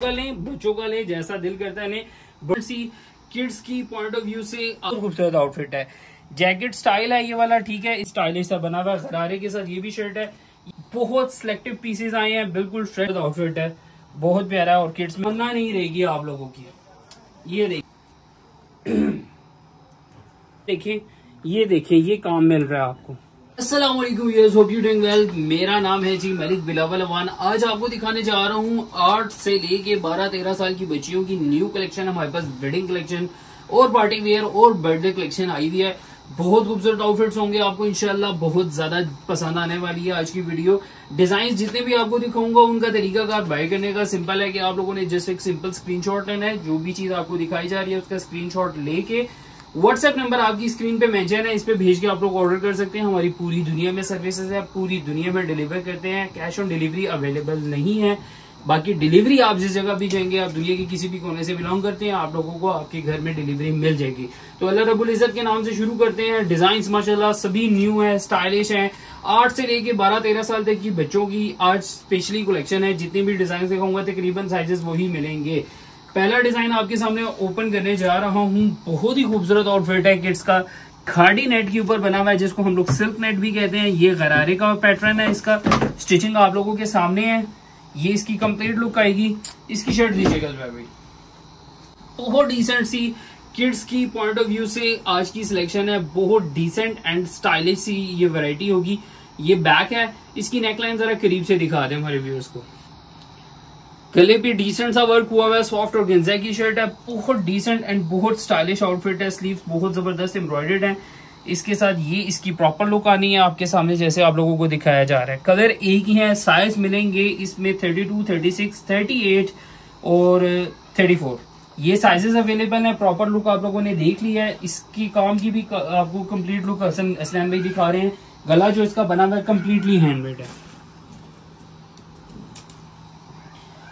का लें, बच्चों का लें, जैसा दिल करता है बट सी किड्स की पॉइंट ऑफ़ व्यू से खूबसूरत आउटफिट है। जैकेट स्टाइल है ये वाला, ठीक है स्टाइलिश सा बना हुआ गरारे के साथ ये भी शर्ट है। बहुत सिलेक्टिव पीसेस आए हैं, बिल्कुल फ्रेश आउटफिट है। बहुत प्यारा है और किड्स मना नहीं रहेगी आप लोगों की। ये देखिए देखिए ये देखिए ये काम मिल रहा है आपको। असलम होप यू डूइंग वेल मेरा नाम है जी मलिक बिलावल अवान आज आपको दिखाने जा रहा हूँ आठ से लेके बारह, तेरह साल की बच्चियों की न्यू कलेक्शन हमारे पास वेडिंग कलेक्शन और पार्टी वेयर और बर्थडे कलेक्शन आई हुई है। बहुत खूबसूरत आउटफिट्स होंगे आपको इनशाला बहुत ज़्यादा पसंद आने वाली है आज की वीडियो डिज़ाइन जितने भी आपको दिखाऊँगा, उनका तरीका कार बाय करने का सिंपल है कि आप लोगों ने जस्ट एक सिंपल स्क्रीनशॉट लेना है। जो भी चीज़ आपको दिखाई जा रही है, उसका स्क्रीनशॉट लेके व्हाट्सएप नंबर आपकी स्क्रीन पे मेंशन है इस पे भेज के आप लोग ऑर्डर कर सकते हैं। हमारी पूरी दुनिया में सर्विसेज़ है, पूरी दुनिया में डिलीवर करते हैं। कैश ऑन डिलीवरी अवेलेबल नहीं है। बाकी डिलीवरी आप जिस जगह भी जाएँगे, आप दुनिया के किसी भी कोने से बिलोंग करते हैं, आप लोगों को आपके घर में डिलीवरी मिल जाएगी। तो अल्लाह रबुल इज़्ज़त के नाम से शुरू करते हैं। डिज़ाइन माशाल्लाह, सभी न्यू है स्टाइलिश है। आठ से लेके बारह, तेरह साल तक की बच्चों की आज स्पेशली कलेक्शन है। जितनी भी डिज़ाइन दिखाऊँगा, तकरीबन साइजेस वही मिलेंगे। पहला डिज़ाइन आपके सामने ओपन करने जा रहा हूँ। बहुत ही खूबसूरत आउटफिट है किड्स का खाड़ी नेट के ऊपर बना हुआ है, जिसको हम लोग सिल्क नेट भी कहते हैं। ये गरारे का पैटर्न है, इसका स्टिचिंग आप लोगों के सामने है। ये इसकी कंप्लीट लुक आएगी। इसकी शर्ट दीजिएगा बहुत डिसेंट सी किड्स की पॉइंट ऑफ़ व्यू से आज की सिलेक्शन है। बहुत डिसेंट एंड स्टाइलिश सी ये वैरायटी होगी। ये बैक है। इसकी नेकलाइन जरा करीब से दिखा दें हमारे व्यूअर्स को। गले पे डिसेंट सा वर्क हुआ हुआ है सॉफ्ट और गेंजा की शर्ट है। बहुत डिसेंट एंड बहुत स्टाइलिश आउटफिट है स्लीव बहुत ज़बरदस्त एम्ब्रॉयडेड है। इसके साथ ये इसकी प्रॉपर लुक आनी है आपके सामने जैसे आप लोगों को दिखाया जा रहा है। कलर एक ही है साइज़ मिलेंगे इसमें 32, 36, 38 और 34 ये साइजेस अवेलेबल है प्रॉपर लुक आप लोगों ने देख लिया है। इसकी काम की भी आपको कंप्लीट लुक असलैन भाई दिखा रहे हैं। गला जो इसका बना हुआ है कम्प्लीटली हैंडमेड है।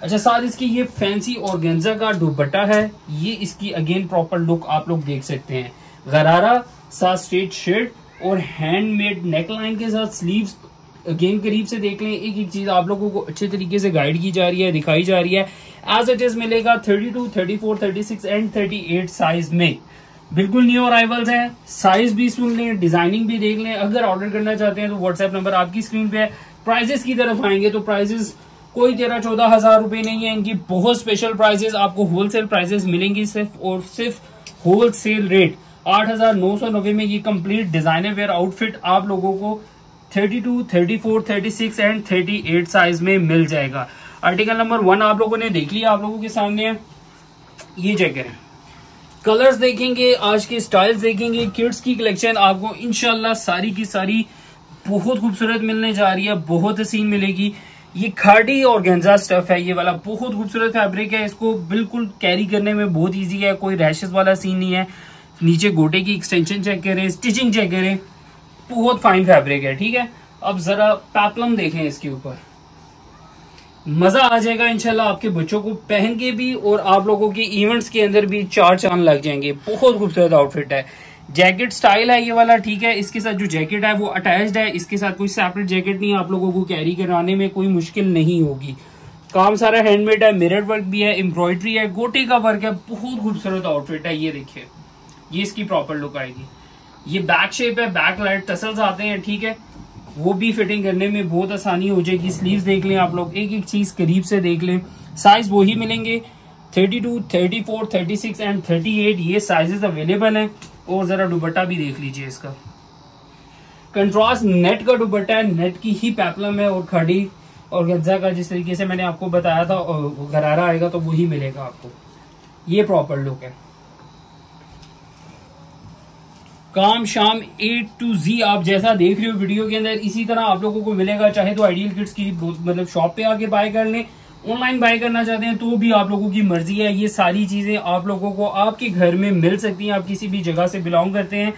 अच्छा साथ इसकी ये फैंसी और गेंजा का दुपट्टा है। ये इसकी अगेन प्रॉपर लुक आप लोग देख सकते हैं। गरारा साथ स्ट्रेट शर्ट और हैंडमेड नेकलाइन के साथ स्लीव्स अगेन करीब से देख लें। एक एक चीज़ आप लोगों को अच्छे तरीके से गाइड की जा रही है दिखाई जा रही है। एज इट इज़ मिलेगा 32, 34, 36 एंड 38 साइज़ में। बिल्कुल न्यू अराइवल्स हैं। साइज़ भी सुन लें डिज़ाइनिंग भी देख लें। अगर ऑर्डर करना चाहते हैं तो व्हाट्सएप नंबर आपकी स्क्रीन पे है। प्राइजेस की तरफ़ आएँगे तो प्राइजेस कोई तेरह चौदह हज़ार रुपए नहीं है इनकी बहुत स्पेशल प्राइजेस आपको होलसेल प्राइजेस मिलेंगी सिर्फ़ और सिर्फ़ होलसेल रेट आठ हज़ार नौ सौ नब्बे में ये कंप्लीट डिज़ाइनर वेयर आउटफिट आप लोगों को 32, 34, 36 एंड 38 साइज़ में मिल जाएगा। आर्टिकल नंबर वन आप लोगों ने देख लिया आप लोगों के सामने। ये जगह है कलर्स देखेंगे आज के स्टाइल्स देखेंगे किड्स की कलेक्शन आपको इनशाला सारी की सारी बहुत खूबसूरत मिलने जा रही है बहुत हसीन मिलेगी। ये खाड़ी और गेंजा स्टफ़ है, ये वाला बहुत खूबसूरत फैब्रिक है, इसको बिल्कुल कैरी करने में बहुत इजी है, कोई रैशेस वाला सीन नहीं है। नीचे गोटे की एक्सटेंशन चेक करें स्टिचिंग चेक करें, बहुत फाइन फैब्रिक है, ठीक है? अब जरा पैपलम देखें इसके ऊपर। मज़ा आ जाएगा इंशाल्लाह आपके बच्चों को पहन के भी और आप लोगों के इवेंट्स के अंदर भी चार चाँद लग जाएँगे। बहुत खूबसूरत आउटफिट है। जैकेट स्टाइल है ये वाला ठीक है? इसके साथ जो जैकेट है वो अटैच्ड है। इसके साथ कोई सेपरेट जैकेट नहीं है। आप लोगों को कैरी कराने में कोई मुश्किल नहीं होगी। काम सारा हैंडमेड है मिरर वर्क भी है एम्ब्रॉयडरी है गोटे का वर्क है बहुत खूबसूरत आउटफिट है ये देखिए। ये इसकी प्रॉपर लुक आएगी। ये बैक शेप है बैक लाइट टसल्स आते हैं ठीक है? वो भी फिटिंग करने में बहुत आसानी हो जाएगी। स्लीव देख लें आप लोग एक एक चीज़ करीब से देख लें। साइज़ वही मिलेंगे। 32, 34, 36 एंड 38 ये साइजेस अवेलेबल हैं। और जरा दुबट्टा भी देख लीजिए इसका। कंट्रास्ट नेट का दुबट्टा है, नेट की ही पैपलम है और खड़ी और गज्जा का जिस तरीके से मैंने आपको बताया था घरारा आएगा तो वही मिलेगा आपको। ये प्रॉपर लुक है। काम शाम ए टू जी आप जैसा देख रहे हो वीडियो के अंदर, इसी तरह आप लोगों को मिलेगा, चाहे तो आइडियल किट्स की मतलब शॉप पे आके बाय कर लें ऑनलाइन बाय करना चाहते हैं तो भी आप लोगों की मर्ज़ी है। ये सारी चीज़ें आप लोगों को आपके घर में मिल सकती हैं। आप किसी भी जगह से बिलोंग करते हैं।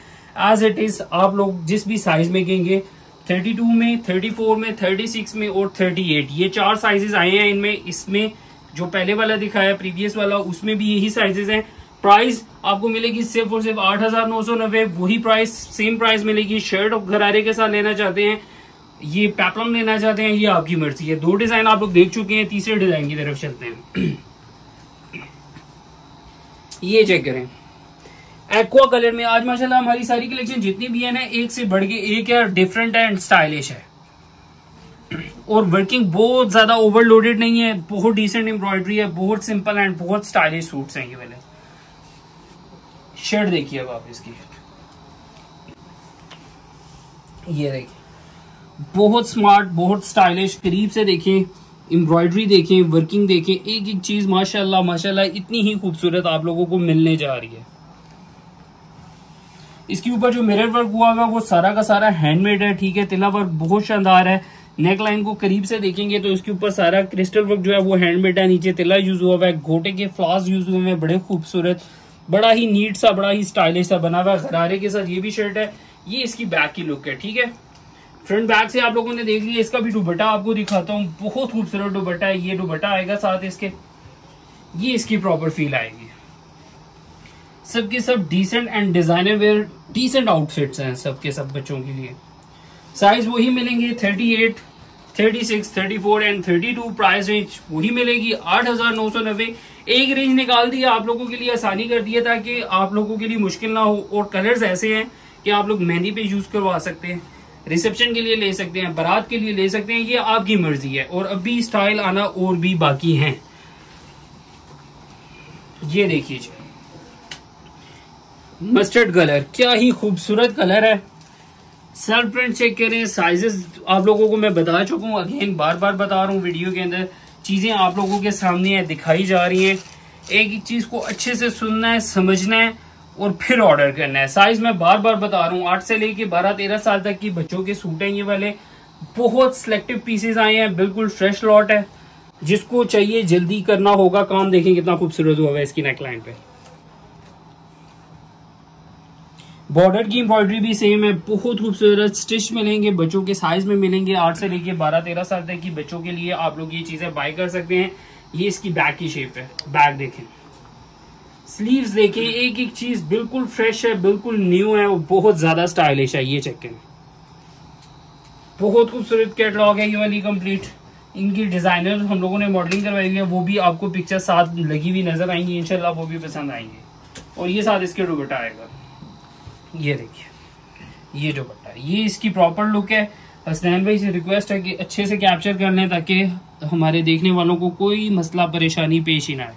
एज इट इज़ आप लोग जिस भी साइज़ में कहेंगे 32 में 34 में 36 में और 38 ये चार साइजेस आए हैं इनमें। इसमें जो पहले वाला दिखाया प्रीवियस वाला, उसमें भी यही साइजेस हैं। प्राइस आपको मिलेगी सिर्फ़ और सिर्फ़ आठ हज़ार नौ सौ नब्बे। वही प्राइस सेम प्राइस मिलेगी। शर्ट और घरारे के साथ लेना चाहते हैं ये पैपलम लेना चाहते हैं, ये आपकी मर्ज़ी है। दो डिज़ाइन आप लोग देख चुके हैं, तीसरे डिज़ाइन की तरफ़ चलते हैं। ये चेक करें। एक्वा कलर में आज माशाल्लाह हमारी सारी कलेक्शन जितनी भी है ना एक से बढ़ के एक है डिफरेंट एंड स्टाइलिश है। और वर्किंग बहुत ज़्यादा ओवरलोडेड नहीं है, बहुत डिसेंट एम्ब्रॉयडरी है, बहुत सिंपल एंड बहुत स्टाइलिश सूट्स हैं ये वाले। शर्ट देखिए अब आप इसकी। ये देखिए। बहुत स्मार्ट बहुत स्टाइलिश करीब से देखें एम्ब्रॉयडरी देखें वर्किंग देखें, एक एक चीज़, माशाल्लाह माशाल्लाह, इतनी ही खूबसूरत आप लोगों को मिलने जा रही है। इसके ऊपर जो मिरर वर्क हुआ हुआ वो सारा का सारा हैंडमेड है, ठीक है, तिला वर्क बहुत शानदार है। नेक लाइन को करीब से देखेंगे तो इसके ऊपर सारा क्रिस्टल वर्क जो है वो हैंडमेड है, नीचे तिला यूज़ हुआ हुआ है घोटे के फ्लास यूज़ हुए हैं, बड़े खूबसूरत, बड़ा ही नीट सा, बड़ा ही स्टाइलिश सा बना हुआ है, घरारे के साथ ये भी शर्ट है, ये इसकी बैक की लुक है, ठीक है? फ्रंट बैक से आप लोगों ने देख लिया इसका भी दुबट्टा आपको दिखाता हूँ। बहुत खूबसूरत दुबट्टा है ये दुबट्टा आएगा साथ इसके। ये इसकी प्रॉपर फील आएगी। सबके सब decent and designer wear decent outfits हैं सबके सब बच्चों के लिए। साइज़ वही मिलेंगे 38, 36, 34 एंड 32 प्राइस रेंज वही मिलेगी आठ हज़ार नौ सौ नब्बे। एक रेंज निकाल दिया आप लोगों के लिए आसानी कर दिया ताकि आप लोगों के लिए मुश्किल ना हो और कलर्स ऐसे हैं कि आप लोग मेहंदी पे यूज़ करवा सकते हैं। रिसेप्शन के लिए ले सकते हैं, बारात के लिए ले सकते हैं, ये आपकी मर्ज़ी है। और अभी स्टाइल आना और भी बाकी हैं। ये देखिए जी। मस्टर्ड कलर क्या ही खूबसूरत कलर है। सेल्फ प्रिंट चेक करें साइजेस आप लोगों को मैं बता चुका हूँ। अगेन बार बार बता रहा हूँ वीडियो के अंदर। चीज़ें आप लोगों के सामने है दिखाई जा रही हैं। एक एक चीज़ को अच्छे से सुनना है, समझना है। और फिर ऑर्डर करना है। साइज़ मैं बार बार बता रहा हूँ, आठ से लेके बारह, तेरह साल तक की बच्चों के सूट हैं ये वाले। बहुत सिलेक्टिव पीसेस आए हैं, बिल्कुल फ्रेश लॉट है। जिसको चाहिए जल्दी करना होगा काम, देखें कितना खूबसूरत हुआ है इसकी नेकलाइन पे। बॉर्डर की एम्ब्रॉयडरी भी सेम है, बहुत खूबसूरत स्टिच मिलेंगे, बच्चों के साइज़ में मिलेंगे। आठ से लेके बारह, तेरह साल तक की बच्चों के लिए आप लोग ये चीज़ें बाय कर सकते हैं। ये इसकी बैक की शेप है बैक देखें। स्लीव्स देखिए, एक एक चीज़ बिल्कुल फ्रेश है, बिल्कुल न्यू है, और बहुत ज़्यादा स्टाइलिश है ये चेक करें बहुत खूबसूरत कैटलॉग है ये वाली कंप्लीट इनकी डिज़ाइनर हम लोगों ने मॉडलिंग करवाई हुई है, वो भी आपको पिक्चर साथ लगी हुई नज़र आएँगी इनशाला वो भी पसंद आएँगे। और ये साथ इसके दुपट्टा आएगा। ये देखिए, ये दुपट्टा, ये इसकी प्रॉपर लुक है। हसनैन भाई से रिक्वेस्ट है कि अच्छे से कैप्चर कर लें ताकि हमारे देखने वालों को कोई मसला, परेशानी पेश ही ना आए।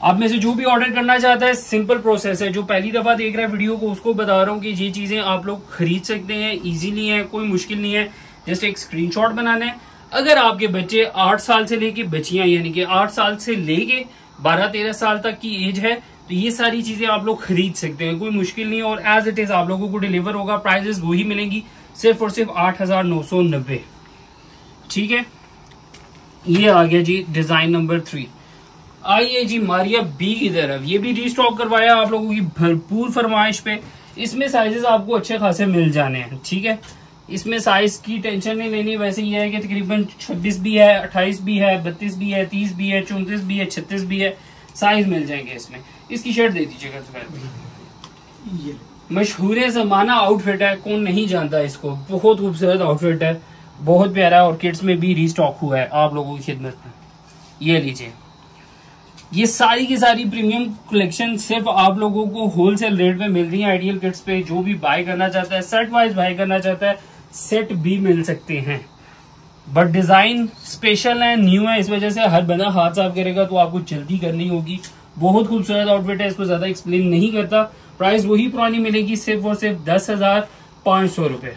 आप में से जो भी ऑर्डर करना चाहता है सिंपल प्रोसेस है। जो पहली दफ़ा देख रहा है वीडियो को, उसको बता रहा हूँ कि ये चीज़ें आप लोग खरीद सकते हैं इजीली है, कोई मुश्किल नहीं है। जस्ट एक स्क्रीनशॉट बनाना है। अगर आपके बच्चे आठ साल से लेके बच्चियाँ, यानी कि आठ साल से लेके बारह तेरह साल तक की एज है तो ये सारी चीज़ें आप लोग खरीद सकते हैं, कोई मुश्किल नहीं और एज इट इज़ आप लोगों को डिलीवर होगा प्राइजेस वही मिलेंगी, सिर्फ़ और सिर्फ़ आठ हज़ार नौ सौ नब्बे। ठीक है? ये आ गया जी डिज़ाइन नंबर थ्री आइए जी मारिया बी की तरफ़ ये भी रीस्टॉक करवाया आप लोगों की भरपूर फरमाइश पे। इसमें साइजेस आपको अच्छे खासे मिल जाने हैं ठीक है? इसमें साइज़ की टेंशन नहीं लेनी। वैसे ये है कि तकरीबन 26 भी है 28 भी है 32 भी है 30 भी है चौंतीस भी है 36 भी है। साइज़ मिल जाएँगे इसमें। इसकी शर्ट दे दीजिएगा तो मशहूर जमाना आउटफिट है कौन नहीं जानता इसको। बहुत खूबसूरत आउटफिट है बहुत प्यारा है और किड्स में भी रीस्टॉक हुआ है आप लोगों की खिदमत में। ये लीजिए। ये सारी की सारी प्रीमियम कलेक्शन सिर्फ़ आप लोगों को होलसेल रेट में मिल रही है आइडियल किट्स पे जो भी बाय करना चाहता है सेट वाइज बाय करना चाहता है सेट भी मिल सकते हैं। बट डिज़ाइन स्पेशल है न्यू है, इस वजह से हर बंदा हाथ साफ़ करेगा तो आपको जल्दी करनी होगी। बहुत खूबसूरत आउटफिट है, इसको ज़्यादा एक्सप्लेन नहीं करता। प्राइस वही पुरानी मिलेगी, सिर्फ़ और सिर्फ़ दस हज़ार पाँच सौ रुपए।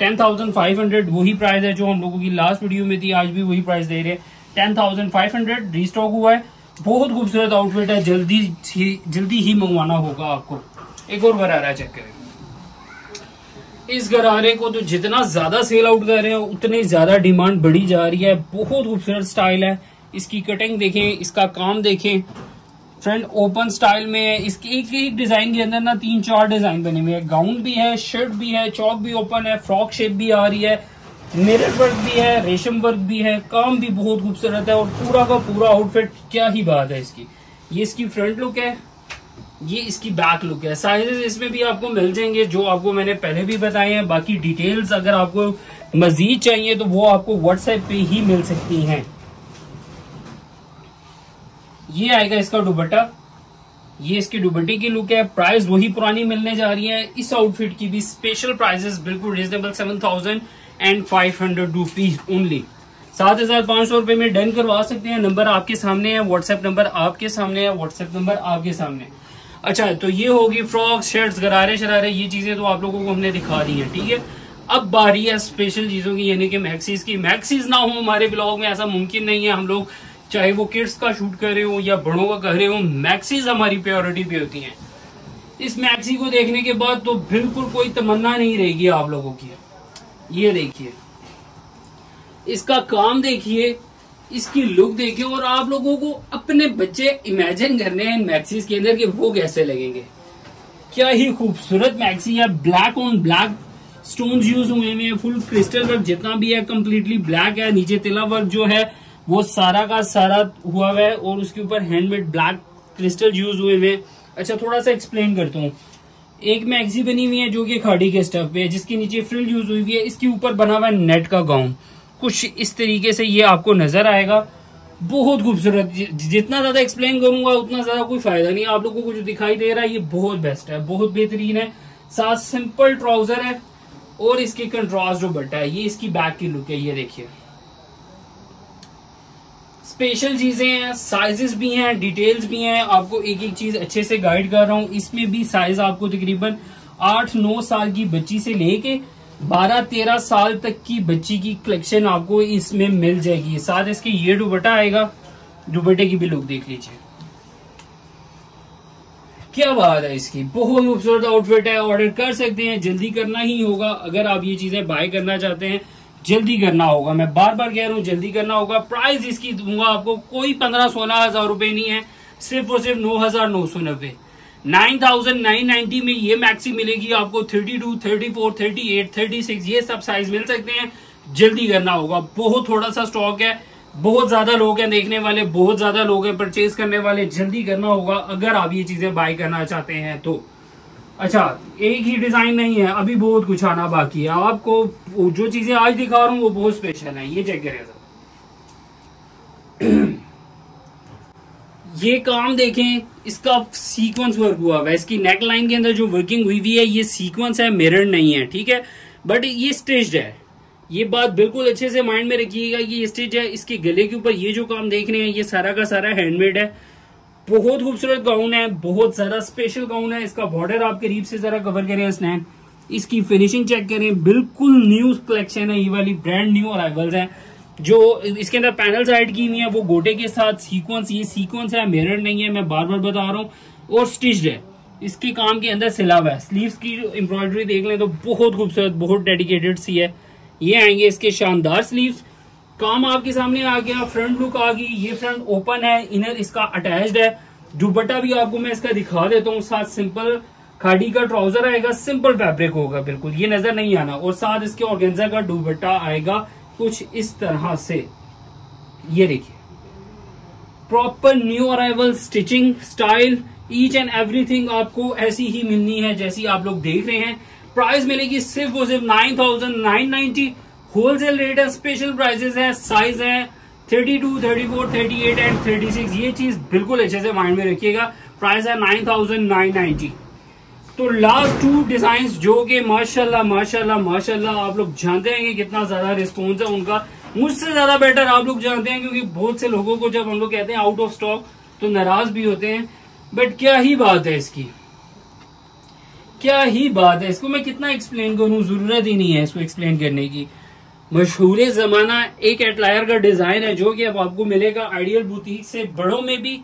टेन थाउज़ेंड फाइव हंड्रेड वही प्राइस है जो हम लोगों की लास्ट वीडियो में थी, आज भी वही प्राइस दे रहे हैं। Ten thousand five hundred restock हुआ है। बहुत खूबसूरत आउटफिट है। जल्दी ही जल्दी ही मंगवाना होगा आपको। एक और गरारा चेक करें। इस गरारे को तो जितना ज़्यादा सेल आउट कर रहे हैं, उतनी ज़्यादा डिमांड बढ़ी जा रही है। बहुत खूबसूरत स्टाइल है। इसकी कटिंग देखें, इसका काम देखें। फ्रंट ओपन स्टाइल में है इसके एक एक डिज़ाइन के अंदर ना तीन, चार डिज़ाइन बने हुए हैं। गाउन भी है शर्ट भी है चौक भी ओपन है फ्रॉक शेप भी आ रही है। मिरर वर्क भी है, रेशम वर्क भी है, काम भी बहुत खूबसूरत है और पूरा का पूरा आउटफिट क्या ही बात है इसकी। ये इसकी फ्रंट लुक है, ये इसकी बैक लुक है। साइजेस इसमें भी आपको मिल जाएँगे, जो आपको मैंने पहले भी बताए हैं। बाकी डिटेल्स अगर आपको मजीद चाहिए तो वो आपको व्हाट्सएप पे ही मिल सकती हैं। ये आएगा इसका दुबट्टा ये इसकी दुबट्टे की लुक है। प्राइस वही पुरानी मिलने जा रही है। इस आउटफिट की भी स्पेशल प्राइजेस बिल्कुल reasonable seven thousand and five hundred rupees only सात हज़ार पाँच सौ रुपए में डन करवा सकते हैं। नंबर आपके सामने है व्हाट्सएप नंबर आपके सामने है व्हाट्सएप नंबर आपके सामने अच्छा तो ये होगी फ्रॉक शर्ट्स गरारे, शरारे, ये चीज़ें तो आप लोगों को हमने दिखा दी है, ठीक है? अब बारी है स्पेशल चीज़ों की, यानी कि मैक्सीज की। मैक्सीज ना हो हमारे ब्लॉग में, ऐसा मुमकिन नहीं है। हम लोग चाहे वो किड्स का शूट कर रहे हो या बड़ों का कर रहे हो मैक्सीज हमारी प्योरिटी पे होती हैं। इस मैक्सी को देखने के बाद तो बिल्कुल कोई तमन्ना नहीं रहेगी आप लोगों की। ये देखिए। इसका काम देखिए, इसकी लुक देखिए और आप लोगों को अपने बच्चे इमेजिन करने हैं मैक्सीज के अंदर कि वो कैसे लगेंगे। क्या ही खूबसूरत मैक्सी है black on black stone use हुए हैं फुल क्रिस्टल वर्क जितना भी है कम्प्लीटली ब्लैक है, नीचे तिला वर्क जो है, वो सारा का सारा हुआ हुआ है और उसके ऊपर हैंडमेड ब्लैक क्रिस्टल यूज़ हुए हुए अच्छा थोड़ा सा एक्सप्लेन करता हूँ। एक मैगजी बनी हुई है जो कि खाड़ी के स्टफ़ पे है, जिसके नीचे फ्रिल यूज़ हुई हुई है। इसके ऊपर बना हुआ है नेट का गाउन। कुछ इस तरीके से ये आपको नज़र आएगा। बहुत खूबसूरत। जितना ज़्यादा एक्सप्लेन करूँगा, उतना ज़्यादा कोई फ़ायदा नहीं। आप लोगों को जो दिखाई दे रहा है, ये बहुत बेस्ट है। बहुत बेहतरीन है। साथ सिंपल ट्राउज़र है और इसके कंट्रास्ट बटा है, ये इसकी बैक की लुक है। ये देखिए। स्पेशल चीज़ें हैं साइजेस भी हैं डिटेल्स भी हैं। आपको एक एक चीज़ अच्छे से गाइड कर रहा हूँ। इसमें भी साइज़ आपको तकरीबन आठ नौ साल की बच्ची से लेके बारह तेरह साल तक की बच्ची की कलेक्शन आपको इसमें मिल जाएगी। साथ इसके ये दुबट्टा आएगा। दुबट्टे की भी लुक देख लीजिए। क्या बात है इसकी। बहुत खूबसूरत आउटफिट है। ऑर्डर कर सकते हैं। जल्दी करना ही होगा। अगर आप ये चीज़ें बाय करना चाहते हैं जल्दी करना होगा। मैं बार बार कह रहा हूँ, जल्दी करना होगा। प्राइस इसकी दूँगा आपको। कोई पंद्रह सोलह हज़ार रुपए नहीं है। सिर्फ़ और सिर्फ़ नौ हज़ार नौ सौ नब्बे। नाइन थाउज़ेंड नाइन नाइनटी में ये मैक्सी मिलेगी आपको। Thirty two thirty four thirty eight thirty six ये सब साइज़ मिल सकते हैं। जल्दी करना होगा। बहुत थोड़ा सा स्टॉक है। बहुत ज़्यादा लोग हैं देखने वाले। बहुत ज़्यादा लोग हैं परचेज करने वाले। जल्दी करना होगा। अगर आप ये चीज़ें बाय करना चाहते हैं तो। अच्छा एक ही डिज़ाइन नहीं है, अभी बहुत कुछ आना बाकी है। आपको जो चीज़ें आज दिखा रहा हूँ, वो बहुत स्पेशल है। ये चेक करें ये काम देखें, इसका सीक्वेंस वर्क हुआ है। इसकी नेक लाइन के अंदर जो वर्किंग हुई हुई है, ये सीक्वेंस है मिरर नहीं है, ठीक है? बट ये स्टिच्ड है। ये बात बिल्कुल अच्छे से माइंड में रखिएगा कि ये स्टिच है। इसके गले के ऊपर ये जो काम देख रहे हैं, ये सारा का सारा हैंडमेड है। बहुत खूबसूरत गाउन है, बहुत ज़्यादा स्पेशल गाउन है, इसका बॉर्डर आप करीब से जरा कवर करें स्नैन इसकी फिनिशिंग चेक करें, बिल्कुल न्यू कलेक्शन है, ये वाली ब्रांड न्यू अराइवल्स हैं। जो इसके अंदर पैनल साइड की हुई है, वो गोटे के साथ सीक्वेंस ये सीक्वेंस है मिरर नहीं है, मैं बार बार बता रहा हूँ। और स्टिच्ड है। इसके काम के अंदर सिलाव है। स्लीव्स की एम्ब्रॉयडरी देख लें तो बहुत खूबसूरत, बहुत डेडिकेटेड सी है। ये आएँगे इसके शानदार स्लीव्स काम आपके सामने आ गया फ्रंट लुक आ गई, ये फ्रंट ओपन है इनर इसका अटैच्ड है। दुपट्टा भी आपको मैं इसका दिखा देता हूँ, साथ सिंपल खाड़ी का ट्राउज़र आएगा सिंपल फैब्रिक होगा, बिल्कुल। ये नज़र नहीं आना। और साथ इसके ऑर्गेन्जा का दुपट्टा आएगा, कुछ इस तरह से। ये देखिए। Proper new arrival stitching style each and everything आपको ऐसी ही मिलनी है, जैसी आप लोग देख रहे हैं। प्राइस मिलेगी सिर्फ़ और सिर्फ़ nine thousand nine ninety wholesale rate है स्पेशल प्राइसेस है साइज़ है 32, 34, 38 एंड 36 ये चीज़ बिल्कुल अच्छे से माइंड में रखिएगा। प्राइस है 9,990 तो लास्ट टू डिज़ाइन जो कि माशाल्लाह माशाल्लाह माशाल्लाह आप लोग जानते हैं कि कितना ज़्यादा रिस्पॉन्स है उनका। मुझसे ज़्यादा बेटर आप लोग जानते हैं क्योंकि बहुत से लोगों को जब हम लोग कहते हैं आउट ऑफ़ स्टॉक तो नाराज़ भी होते हैं। बट क्या ही बात है इसकी? क्या ही बात है? इसको मैं कितना एक्सप्लेन करूँ? ज़रूरत ही नहीं है इसको एक्सप्लेन करने की। मशहूर जमाना एक एटलायर का डिज़ाइन है, जो कि अब आपको मिलेगा आइडियल बुटीक से, बड़ों में भी,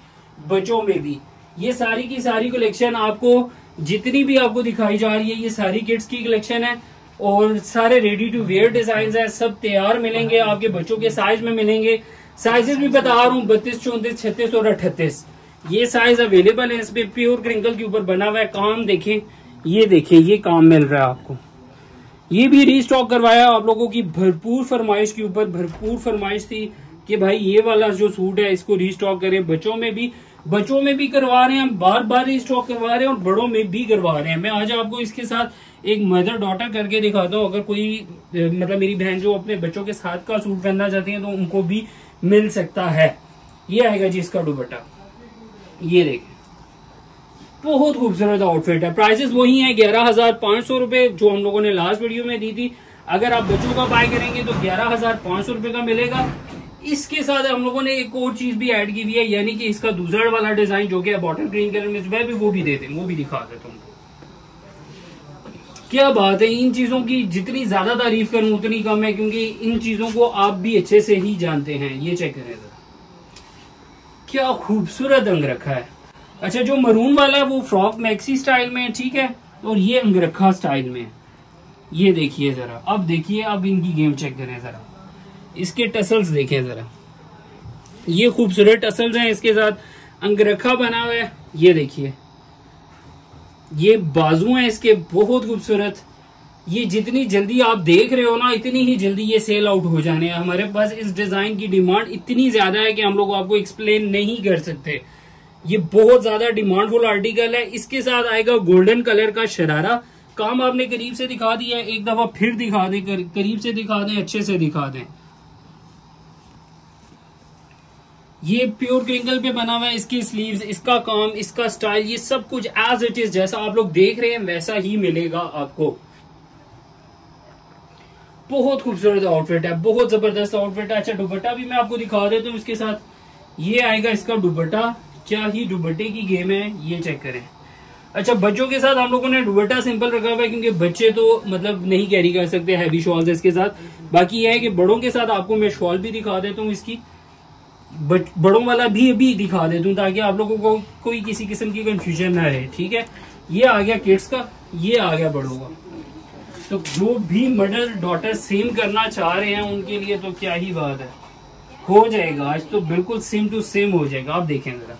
बच्चों में भी। ये सारी की सारी कलेक्शन आपको, जितनी भी आपको दिखाई जा रही है, ये सारी किड्स की कलेक्शन है। और सारे रेडी टू वेयर डिज़ाइन है, सब तैयार मिलेंगे, आपके बच्चों के साइज़ में मिलेंगे। साइजेस भी बता रहा हूँ, बत्तीस, चौंतीस, छत्तीस और अठतीस ये साइज़ अवेलेबल है, इस पे प्योर क्रिंकल के ऊपर बना हुआ है, काम देखें, ये देखिए ये काम मिल रहा है आपको। ये भी रीस्टॉक करवाया, आप लोगों की भरपूर फरमाइश के ऊपर भरपूर फरमाइश थी कि भाई ये वाला जो सूट है, इसको रीस्टॉक करें। बच्चों में भी, बच्चों में भी करवा रहे हैं, हम बार बार रीस्टॉक करवा रहे हैं और बड़ों में भी करवा रहे हैं। मैं आज आपको इसके साथ एक मदर डॉटर करके दिखाता हूँ। अगर कोई मतलब मेरी बहन जो अपने बच्चों के साथ का सूट पहनना चाहती है तो उनको भी मिल सकता है। ये आएगा जी इसका दुपट्टा। ये देखें। बहुत खूबसूरत आउटफिट है। प्राइसेस वही है, ग्यारह हज़ार पाँच सौ रुपए जो हम लोगों ने लास्ट वीडियो में दी थी। अगर आप बच्चों का बाय करेंगे तो ग्यारह हज़ार पाँच सौ रुपए का मिलेगा। इसके साथ हम लोगों ने एक और चीज़ भी ऐड की हुई है, यानी कि इसका दूसरा वाला डिज़ाइन जो कि बॉटल ग्रीन कलर में वह भी वो भी दे दें वो भी दिखा दे तुमको क्या बात है, इन चीज़ों की जितनी ज़्यादा तारीफ़ करूँ, उतनी कम है, क्योंकि इन चीज़ों को आप भी अच्छे से ही जानते हैं। ये चेक करें क्या खूबसूरत अंग रखा है। अच्छा जो मरून वाला है, वो फ्रॉक मैक्सी स्टाइल में है, ठीक है? और ये अंगरखा स्टाइल में है। ये देखिए जरा। अब देखिए, अब इनकी गेम चेक करें जरा। इसके टसल्स देखें जरा। ये खूबसूरत टसल्स हैं इसके साथ। अंगरखा बना हुआ है। ये देखिए। ये बाजू हैं इसके, बहुत खूबसूरत। ये जितनी जल्दी आप देख रहे हो ना, इतनी ही जल्दी ये सेल आउट हो जाने हैं। हमारे पास इस डिज़ाइन की डिमांड इतनी ज़्यादा है कि हम लोग आपको एक्सप्लेन नहीं कर सकते। ये बहुत ज़्यादा डिमांडफुल आर्टिकल है। इसके साथ आएगा गोल्डन कलर का शरारा। काम आपने करीब से दिखा दिया है। एक दफ़ा फिर दिखा दें करीब से दिखा दें, अच्छे से दिखा दें। ये प्योर क्रिंकल पे बना हुआ है, इसकी स्लीव्स इसका काम, इसका स्टाइल ये सब कुछ एज इट इज़ जैसा आप लोग देख रहे हैं, वैसा ही मिलेगा आपको। बहुत खूबसूरत आउटफिट है, बहुत ज़बरदस्त आउटफिट है। अच्छा दुपट्टा भी मैं आपको दिखा देता हूँ इसके साथ। ये आएगा इसका दुपट्टा। क्या ही दुपट्टे की गेम है, ये चेक करें। अच्छा बच्चों के साथ हम लोगों ने दुबट्टा सिंपल रखा हुआ है, क्योंकि बच्चे तो मतलब नहीं कैरी कर सकते हैवी शॉल्स इसके साथ। बाकी यह है कि बड़ों के साथ आपको मैं शॉल भी दिखा देता हूँ इसकी। बड़ों वाला भी अभी दिखा देता दूँ ताकि आप लोगों को कोई किसी किस्म की कंफ्यूजन ना रहे, ठीक है? ये आ गया किड्स का, ये आ गया बड़ों का। तो जो भी मदर डॉटर सेम करना चाह रहे हैं उनके लिए तो क्या ही बात है। हो जाएगा, आज तो बिल्कुल सेम टू सेम हो जाएगा, आप देखें जरा।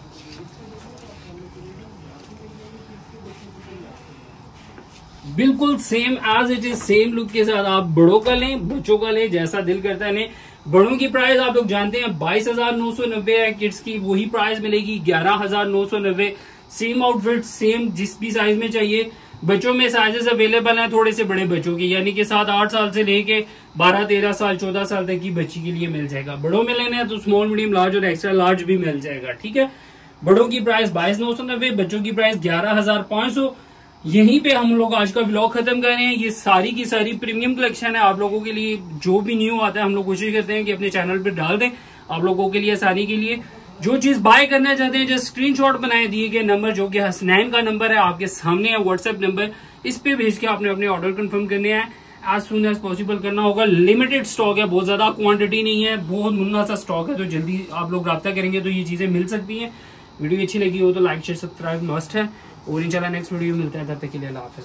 बिल्कुल same as it is same look के साथ आप बड़ों का लें, बच्चों का लें, जैसा दिल करता है बड़ों की प्राइस आप लोग जानते हैं, बाईस हज़ार नौ सौ नब्बे है किड्स की, वही प्राइस मिलेगी ग्यारह हज़ार नौ सौ नब्बे। सेम आउटफिट सेम जिस भी साइज़ में चाहिए। बच्चों में साइजेस अवेलेबल हैं थोड़े से बड़े बच्चों के, यानी कि सात, आठ साल से लेके बारह, तेरह साल, चौदह साल तक की बच्ची के लिए मिल जाएगा। बड़ों में लेना है तो स्मॉल मीडियम लार्ज और एक्स्ट्रा लार्ज भी मिल जाएगा, ठीक है? बड़ों की प्राइस बाईस नौ सौ नब्बे, बच्चों की प्राइस ग्यारह हज़ार पाँच सौ। यहीं पे हम लोग आज का ब्लॉग खत्म कर रहे हैं। ये सारी की सारी प्रीमियम कलेक्शन है। आप लोगों के लिए जो भी न्यू आता है, हम लोग कोशिश करते हैं कि अपने चैनल पे डाल दें आप लोगों के लिए आसानी के लिए। जो चीज़ बाय करना चाहते हैं जस्ट स्क्रीनशॉट बनाए दिए गए नंबर जो कि हसनैन का नंबर है, आपके सामने है व्हाट्सएप नंबर इस पे भेज के आपने अपने ऑर्डर कंफर्म करने हैं। एज सुन एज पॉसिबल करना होगा। लिमिटेड स्टॉक है, बहुत ज़्यादा क्वांटिटी नहीं है, बहुत मुन्ना सा स्टॉक है तो जल्दी आप लोग रब्ता करेंगे तो ये चीज़ें मिल सकती हैं। वीडियो अच्छी लगी हो तो लाइक शेयर सब्सक्राइब मस्ट है। और इंशाल्लाह नेक्स्ट वीडियो मिलते हैं तब तक के लिए हाफिज